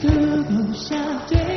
可能下坠。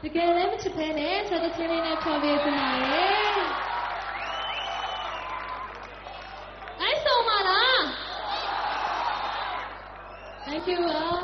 Miguel Emtepe'ne Tradisyonel Torwesemaye. Also, Mala. Thank you all.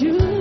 you.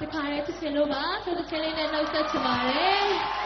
ဒီခါလေးချစ်စင်လို့ပါဆိုတဲ့ချင်းလေးနဲ့နှုတ်ဆက်ချင်ပါတယ်